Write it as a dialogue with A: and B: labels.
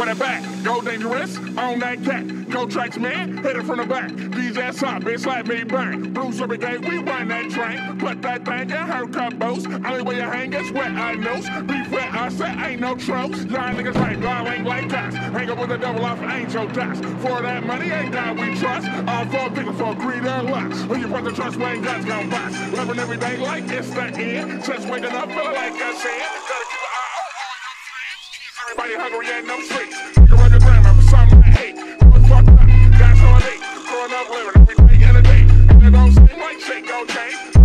A: with a back. Go dangerous, on that cat. Go tracks, man, hit it from the back. DJ Sop, bitch, like me bang. Bruce every day, we run that train. Put that thing in her combos. Only way you hang is where I knows. Beef where I say ain't no trolls. Y'all niggas right, y'all ain't like guys. Hang up with the double off, ain't your dice. For that money, ain't that we trust. All for people for greed and lust. When you put the trust, when guns gon' bust. Living every day like it's the end. Just waking up, feeling like I said. Everybody hungry and no streets. Take a record grandma for something I hate. Up? That's all I need. Growing up living every day and a day. And it don't seem like shit change.